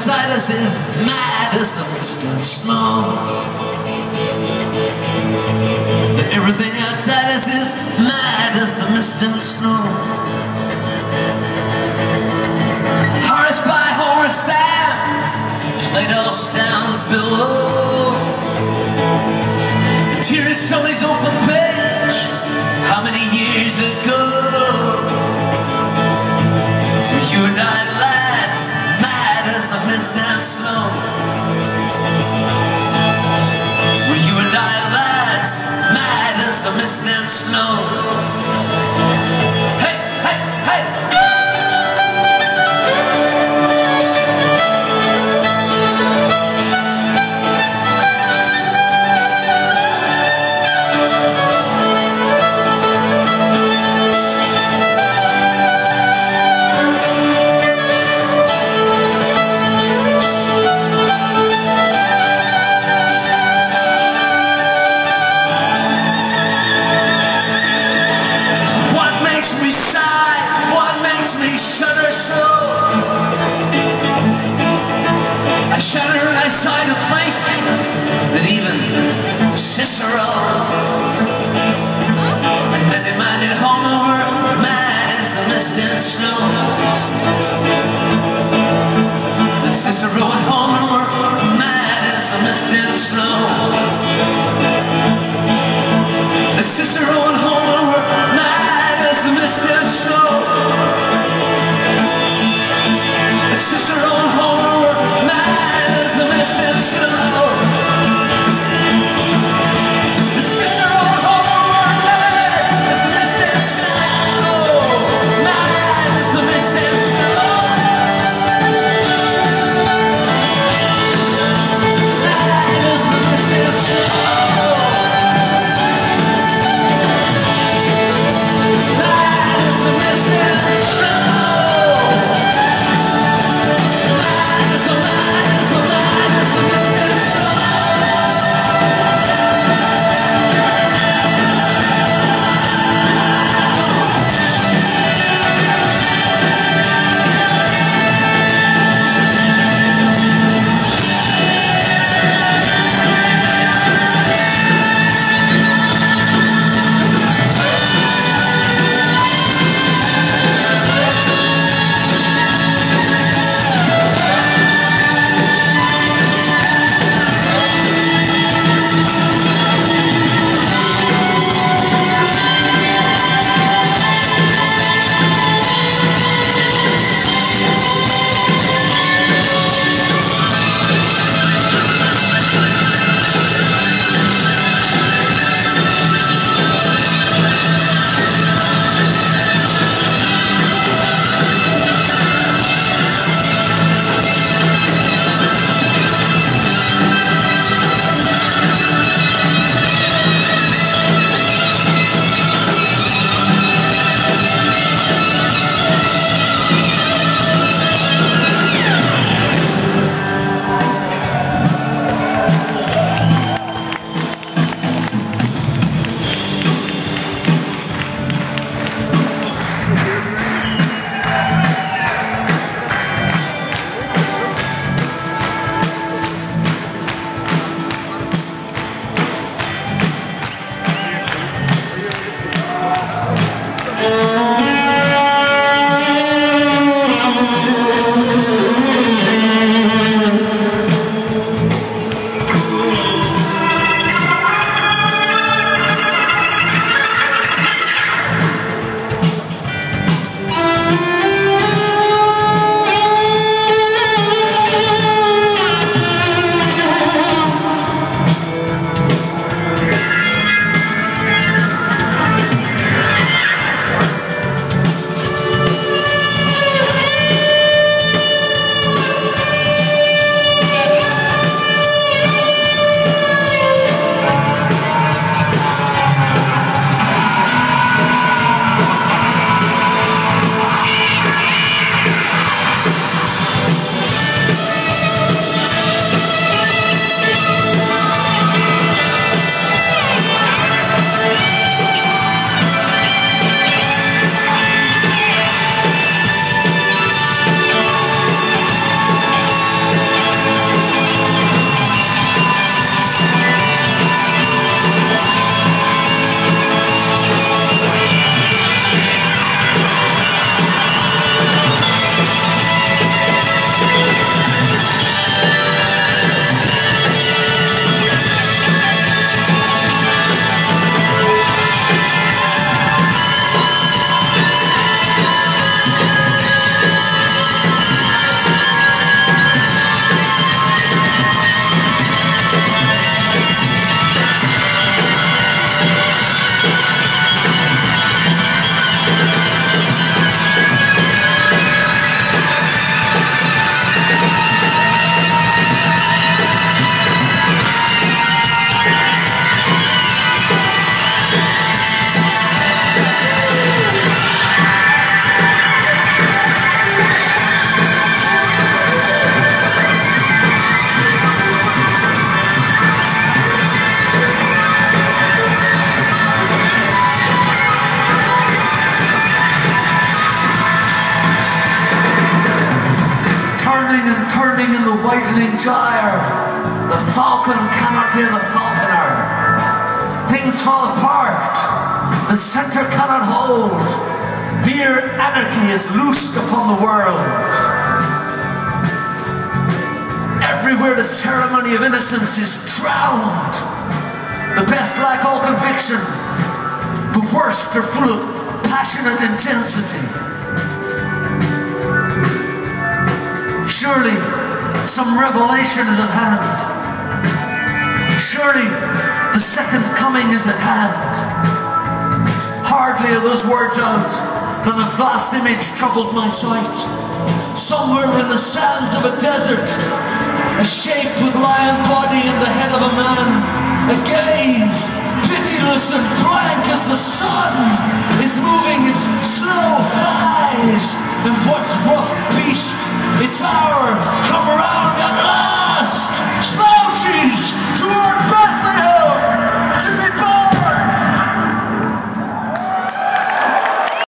outside us is mad as the western snow. And everything outside us is mad as the mist and snow. Horace by Horace stands, Plato stands below. Tears till his open page, how many years ago? Cicero. Gyre. The falcon cannot hear the falconer. Things fall apart. The center cannot hold. Mere anarchy is loosed upon the world. Everywhere the ceremony of innocence is drowned. The best lack all conviction. The worst are full of passionate intensity. Surely some revelation is at hand. Surely the second coming is at hand. Hardly are those words out than a vast image troubles my sight. Somewhere in the sands of a desert, a shape with lion body and the head of a man, a gaze pitiless and blank as the sun is moving its